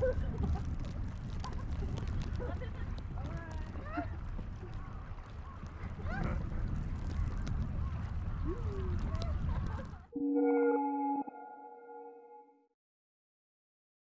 Perfect.